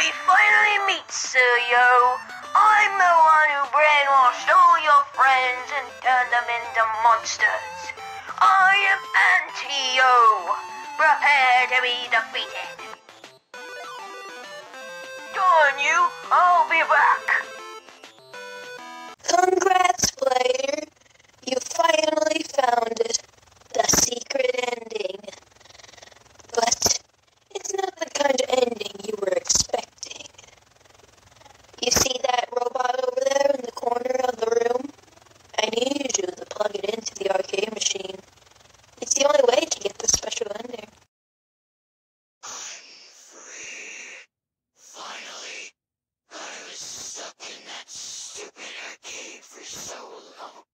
we finally meet, Yo. I'm the one who brainwashed all your friends and turned them into monsters. I am Antio. Prepare to be defeated. Darn you, I'll be back. You see that robot over there in the corner of the room? I need you to plug it into the arcade machine. It's the only way to get the special ending. Finally, I was stuck in that stupid arcade for so long.